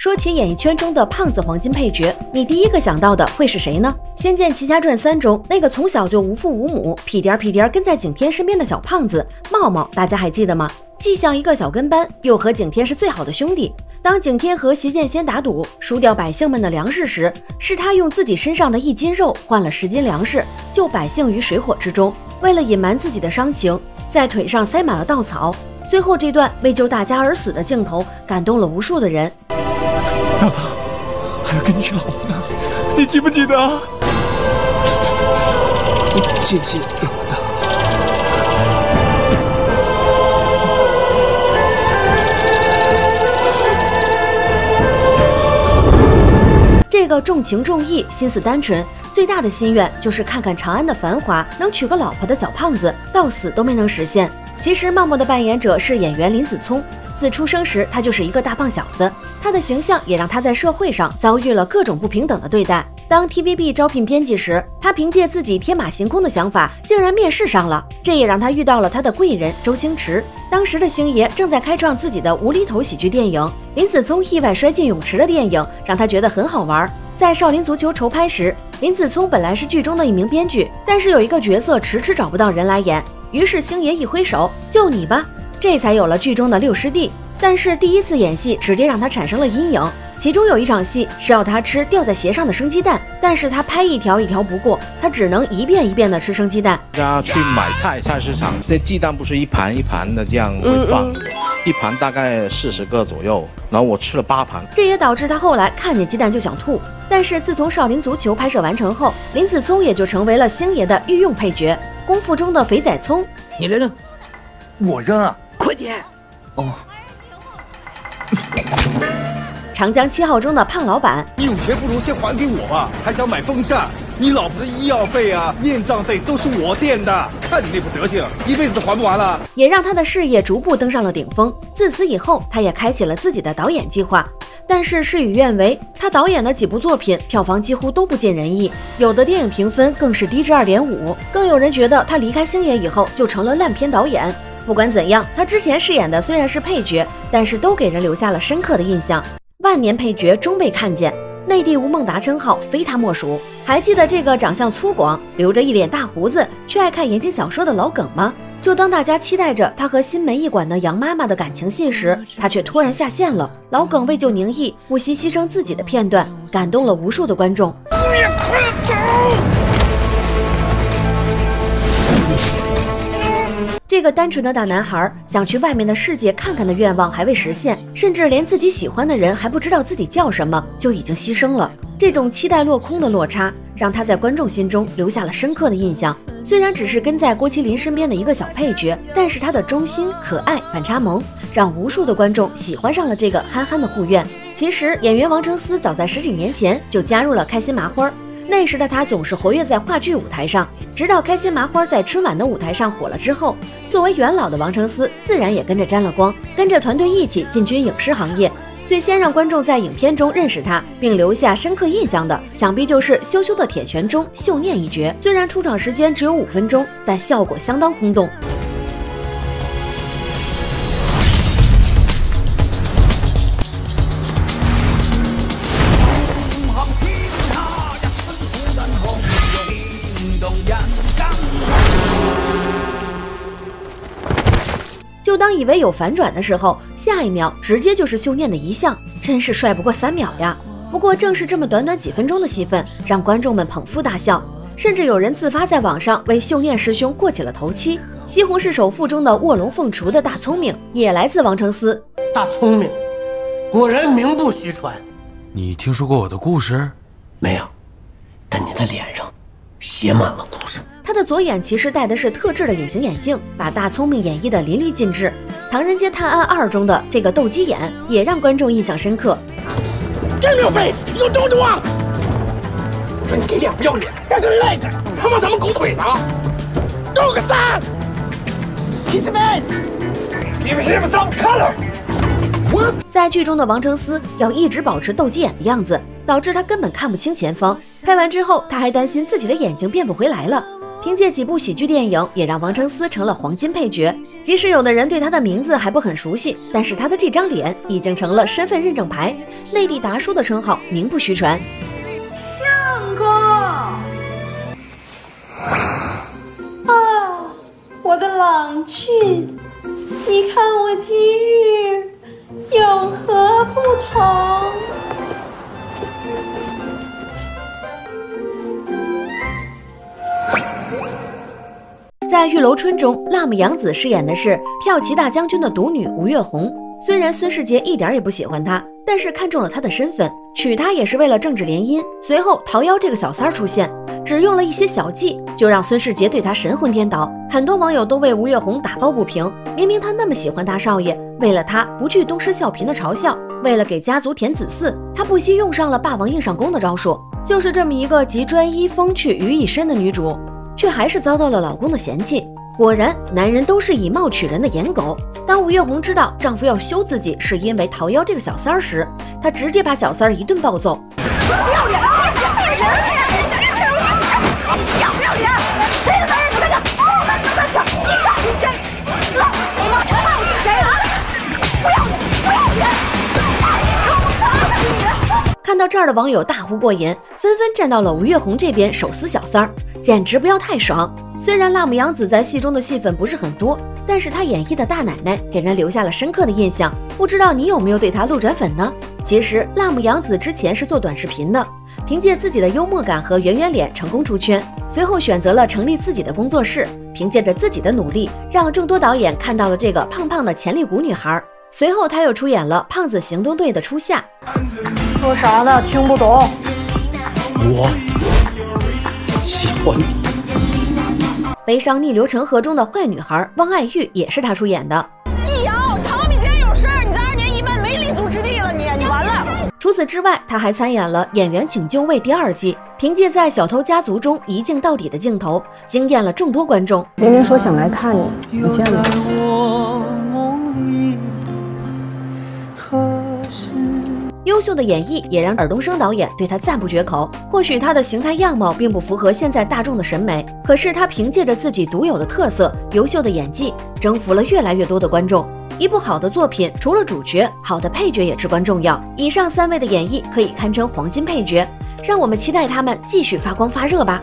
说起演艺圈中的胖子黄金配角，你第一个想到的会是谁呢？《仙剑奇侠传三》中那个从小就无父无母、屁颠儿屁颠儿跟在景天身边的小胖子茂茂，大家还记得吗？既像一个小跟班，又和景天是最好的兄弟。当景天和邪剑仙打赌输掉百姓们的粮食时，是他用自己身上的一斤肉换了十斤粮食，救百姓于水火之中。为了隐瞒自己的伤情，在腿上塞满了稻草。最后这段为救大家而死的镜头，感动了无数的人。爸爸还要跟你去老呢，你记不记得？记记得。这个重情重义、心思单纯、最大的心愿就是看看长安的繁华，能娶个老婆的小胖子，到死都没能实现。其实茂茂的扮演者是演员林子聪。自出生时，他就是一个大胖小子，他的形象也让他在社会上遭遇了各种不平等的对待。当 TVB 招聘编辑时，他凭借自己天马行空的想法，竟然面试上了，这也让他遇到了他的贵人周星驰。当时的星爷正在开创自己的无厘头喜剧电影，林子聪意外摔进泳池的电影让他觉得很好玩。在少林足球筹拍时，林子聪本来是剧中的一名编剧，但是有一个角色迟迟找不到人来演，于是星爷一挥手，就你吧。这才有了剧中的六师弟，但是第一次演戏直接让他产生了阴影。其中有一场戏是要他吃掉在鞋上的生鸡蛋，但是他拍一条一条不过，他只能一遍一遍的吃生鸡蛋。大家去买菜，菜市场那鸡蛋不是一盘一盘的这样会放，一盘大概四十个左右，然后我吃了八盘，这也导致他后来看见鸡蛋就想吐。但是自从《少林足球》拍摄完成后，林子聪也就成为了星爷的御用配角，功夫中的肥仔聪。你来扔，我扔啊。快点！哦，长江七号中的胖老板，你有钱不如先还给我吧，还想买风扇？你老婆的医药费啊、殡葬费都是我垫的，看你那副德行，一辈子都还不完了。也让他的事业逐步登上了顶峰。自此以后，他也开启了自己的导演计划。但是事与愿违，他导演的几部作品票房几乎都不尽人意，有的电影评分更是低至二点五。更有人觉得他离开星爷以后就成了烂片导演。不管怎样，他之前饰演的虽然是配角，但是都给人留下了深刻的印象。万年配角终被看见，内地吴孟达称号非他莫属。还记得这个长相粗犷、留着一脸大胡子却爱看言情小说的老耿吗？就当大家期待着他和新门艺馆的杨妈妈的感情戏时，他却突然下线了。老耿为救宁毅不惜牺牲自己的片段，感动了无数的观众。你快走！这个单纯的大男孩想去外面的世界看看的愿望还未实现，甚至连自己喜欢的人还不知道自己叫什么，就已经牺牲了。这种期待落空的落差，让他在观众心中留下了深刻的印象。虽然只是跟在郭麒麟身边的一个小配角，但是他的忠心、可爱、反差萌，让无数的观众喜欢上了这个憨憨的护院。其实，演员王成思早在十几年前就加入了开心麻花。那时的他总是活跃在话剧舞台上，直到开心麻花在春晚的舞台上火了之后，作为元老的王成思自然也跟着沾了光，跟着团队一起进军影视行业。最先让观众在影片中认识他并留下深刻印象的，想必就是《羞羞的铁拳》中秀念一角。虽然出场时间只有五分钟，但效果相当轰动。就当以为有反转的时候，下一秒直接就是秀念的遗像，真是帅不过三秒呀！不过正是这么短短几分钟的戏份，让观众们捧腹大笑，甚至有人自发在网上为秀念师兄过起了头七。《西红柿首富》中的卧龙凤雏的大聪明，也来自王成思。大聪明，果然名不虚传。你听说过我的故事？没有，但你的脸上写满了。他的左眼其实戴的是特制的隐形眼镜，把大聪明演绎的淋漓尽致。《唐人街探案二》中的这个斗鸡眼也让观众印象深刻。Give me face, you don't want。我说你给脸不要脸，干个 leg，他妈咱们狗腿呢？斗个三。His face, give him some color。在剧中的王成思要一直保持斗鸡眼的样子，导致他根本看不清前方。拍完之后，他还担心自己的眼睛变不回来了。凭借几部喜剧电影，也让王成思成了黄金配角。即使有的人对他的名字还不很熟悉，但是他的这张脸已经成了身份认证牌，内地达叔的称号名不虚传。相公，啊，我的郎君，你看我今日有何在《玉楼春》中，辣目洋子饰演的是骠骑大将军的独女吴月红。虽然孙世杰一点也不喜欢她，但是看中了她的身份，娶她也是为了政治联姻。随后，桃夭这个小三儿出现，只用了一些小计，就让孙世杰对她神魂颠倒。很多网友都为吴月红打抱不平，明明她那么喜欢大少爷，为了他不惧东施效颦的嘲笑，为了给家族填子嗣，她不惜用上了霸王硬上弓的招数。就是这么一个集专一风趣于一身的女主。却还是遭到了老公的嫌弃。果然，男人都是以貌取人的颜狗。当吴月红知道丈夫要休自己是因为桃夭这个小三儿时，她直接把小三儿一顿暴揍。不要脸！不到这儿的网友大呼过瘾，纷纷站到了吴月红这边，手撕小三儿。简直不要太爽！虽然辣目洋子在戏中的戏份不是很多，但是她演绎的大奶奶给人留下了深刻的印象。不知道你有没有对她路转粉呢？其实辣目洋子之前是做短视频的，凭借自己的幽默感和圆圆脸成功出圈，随后选择了成立自己的工作室，凭借着自己的努力，让众多导演看到了这个胖胖的潜力股女孩。随后他又出演了《胖子行动队》的初夏。说啥呢？听不懂。我。喜欢你。悲伤逆流成河中的坏女孩汪爱玉也是他出演的。易遥，唐米今天有事儿，你在二年一班没立足之地了，你你完了。除此之外，他还参演了《演员请就位》第二季，凭借在小偷家族中一镜到底的镜头，惊艳了众多观众。玲玲说想来看你，你见了。优秀的演绎也让尔冬升导演对他赞不绝口。或许他的形态样貌并不符合现在大众的审美，可是他凭借着自己独有的特色、优秀的演技，征服了越来越多的观众。一部好的作品，除了主角，好的配角也至关重要。以上三位的演绎可以堪称黄金配角，让我们期待他们继续发光发热吧。